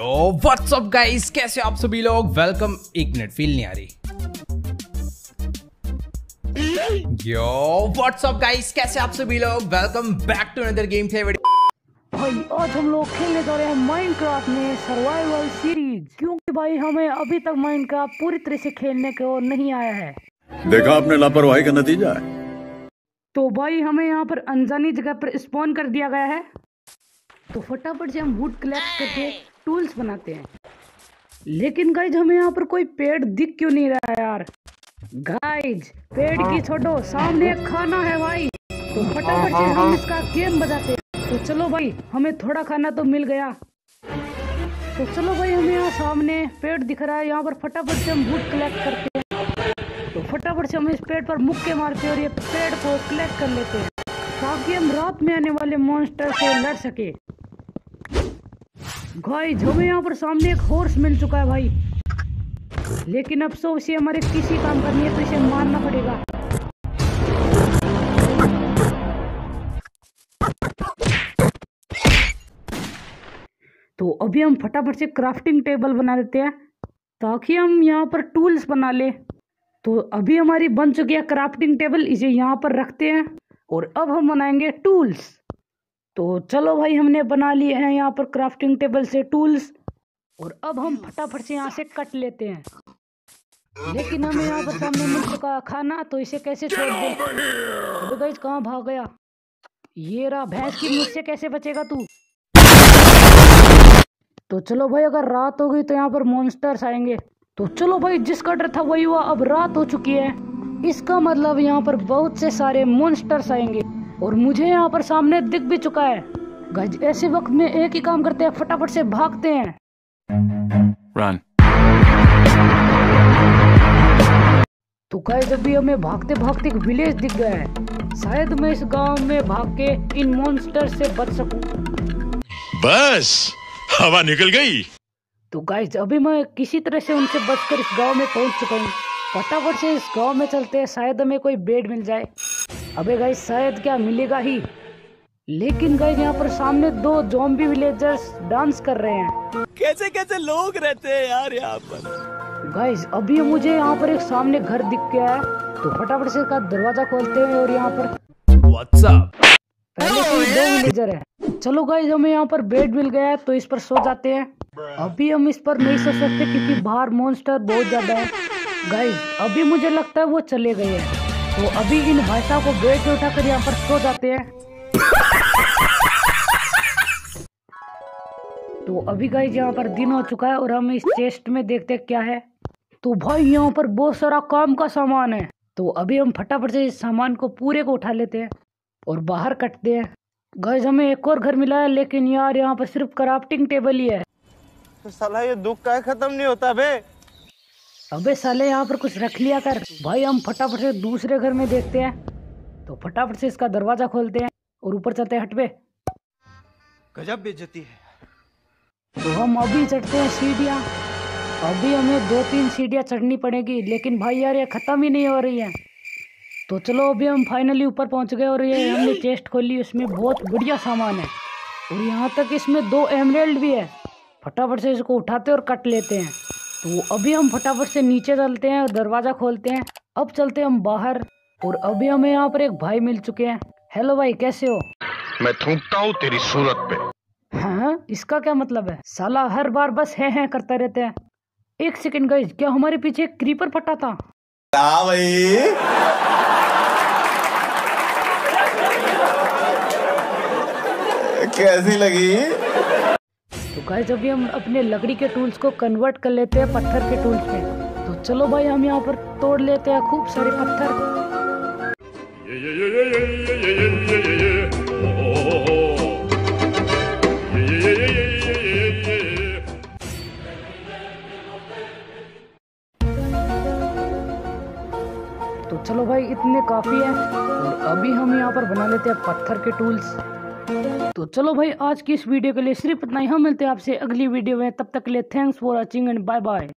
यो WhatsApp guys कैसे आप सभी लोग? वेलकम एक मिनट फील नहीं आ रही। यो व्हाट्सअप गाइस कैसे आप सभी लोग? Welcome back to another game play भाई आज हम लोग खेलने जा रहे हैं माइनक्राफ्ट में सर्वाइवल सीरीज़ क्योंकि भाई हमें अभी तक माइनक्राफ्ट पूरी तरह से खेलने को नहीं आया है। देखा आपने लापरवाही का नतीजा है। तो भाई हमें यहाँ पर अनजानी जगह पर स्पॉन कर दिया गया है। तो फटाफट से हम वुड कलेक्ट करके टूल्स बनाते हैं। लेकिन गाइज़ हमें यहाँ पर कोई पेड़ दिख क्यों नहीं रहा है यार? गाइज़ पेड़ की छोड़ो सामने खाना है भाई। तो फटाफट से हम इसका गेम बजाते हैं। तो चलो भाई हमें थोड़ा खाना तो मिल गया। तो चलो भाई हमें यहाँ सामने पेड़ दिख रहा है। यहाँ पर फटाफट से हम बूट कलेक्ट करते हैं। तो फटाफट से हम इस पेड़ पर मुक्के मारते हैं और ये पेड़ को कलेक्ट कर लेते हैं। ताकि हम रात में आने वाले मॉन्स्टर से लड़ सके। गाइस हमें यहाँ पर सामने एक हॉर्स मिल चुका है भाई। लेकिन अफसोस, ये हमारे किसी काम करनी है तो इसे मारना पड़ेगा। तो अभी हम फटाफट से क्राफ्टिंग टेबल बना देते हैं, ताकि हम यहाँ पर टूल्स बना ले। तो अभी हमारी बन चुकी है क्राफ्टिंग टेबल इसे यहाँ पर रखते हैं, और अब हम बनाएँगे टूल्स तो चलो भाई हमने बना लिए हैं यहाँ पर क्राफ्टिंग टेबल से टूल्स और अब हम फटाफट से यहाँ से कट लेते हैं। लेकिन हमें यहाँ पर सामने मिल चुका खाना तो इसे कैसे छोड़ दे? तो गाइस कहाँ भाग गया? ये रहा भैंस की मुझसे कैसे बचेगा तू? तो चलो भाई अगर रात हो गई तो यहाँ पर मॉन्स्टर्स आएँगे। तो चलो भाई जिसका डर था वही हुआ अब रात हो चुकी है। इसका मतलब यहाँ पर बहुत से सारे मॉन्स्टर्स आएँगे। और मुझे यहाँ पर सामने दिख भी चुका है। गज ऐसे वक्त में एक ही काम करते हैं फटाफट से भागते हैं। Run. तो गाइस अभी हमें भागते भागते एक विलेज दिख गया है शायद मैं इस गाँव में भाग के इन मॉन्स्टर से बच सकूँ। बस हवा निकल गई। तो गाइस अभी मैं किसी तरह से उनसे बचकर इस गाँव में पहुँच चुका हूँ। फटाफट से इस गाँव में चलते हैं शायद हमें कोई बेड मिल जाए। अबे गाइस शायद क्या मिलेगा ही। लेकिन गाइस यहाँ पर सामने दो जॉम्बी विलेजर्स डांस कर रहे हैं। कैसे कैसे लोग रहते हैं यार यहाँ पर? गाइस अभी मुझे यहाँ पर एक सामने घर दिख गया है। तो फटाफट से इसका दरवाज़ा खोलते हैं और यहाँ पर व्हाट्सअप पहले से दो विलेजर है। चलो गाइस हमें यहाँ पर बेड मिल गया है तो इस पर सो जाते हैं। अभी हम इस पर नहीं सो सकते क्योंकि बाहर मॉन्स्टर बहुत ज़्यादा है। गाइस अभी मुझे लगता है वो चले गए हैं। तो अभी इन भाई को बेड से उठाकर यहाँ पर सो जाते हैं। तो अभी गाइस यहाँ पर दिन हो चुका है और हम इस चेस्ट में देखते हैं क्या है। तो भाई, यहाँ पर बहुत सारा काम का सामान है। तो अभी हम फटाफट से इस सामान को पूरे को उठा लेते हैं और बाहर कटते हैं। गाइस हमें एक और घर मिला है, लेकिन यार यहाँ पर सिर्फ़ क्राफ्टिंग टेबल ही है। तो साला ये दुख का खत्म नहीं होता बे। अबे साले यहाँ पर कुछ रख लिया कर। भाई हम फटाफट से दूसरे घर में देखते हैं। तो फटाफट से इसका दरवाज़ा खोलते हैं और ऊपर चलते हैं हट पे। गजब बेइज्जती है। तो हम अभी चढ़ते हैं सीढ़ियाँ। अभी हमें दो तीन सीढ़ियाँ चढ़नी पड़ेगी लेकिन भाई यार ये ख़त्म ही नहीं हो रही है। तो चलो अभी हम फाइनली ऊपर पहुँच गए और ये हमने चेस्ट खोली उसमें बहुत बढ़िया सामान है। और यहाँ तक इसमें दो एमरेल्ड भी है। फटाफट से इसको उठाते और कट लेते हैं। तो अभी हम फटाफट से नीचे चलते हैं और दरवाज़ा खोलते हैं। अब चलते हैं हम बाहर और अभी हमें यहाँ पर एक भाई मिल चुके हैं। हेलो भाई कैसे हो? मैं थूकता हूँ तेरी सूरत पे। हाँ इसका क्या मतलब है? साला हर बार बस है है करते रहते हैं। एक सेकंड गाइस क्या हमारे पीछे एक क्रीपर फटा था? हाँ भाई। कैसी लगी? तो गाइस अभी हम अपने लकड़ी के टूल्स को कन्वर्ट कर लेते हैं पत्थर के टूल्स में तो चलो भाई हम यहाँ पर तोड़ लेते हैं खूब सारे पत्थर तो चलो भाई इतने काफ़ी है और अभी हम यहाँ पर बना लेते हैं पत्थर के टूल्स तो चलो भाई, आज की इस वीडियो के लिए सिर्फ़ इतना ही। हम मिलते हैं आपसे अगली वीडियो में। तब तक के लिए thanks for watching and bye bye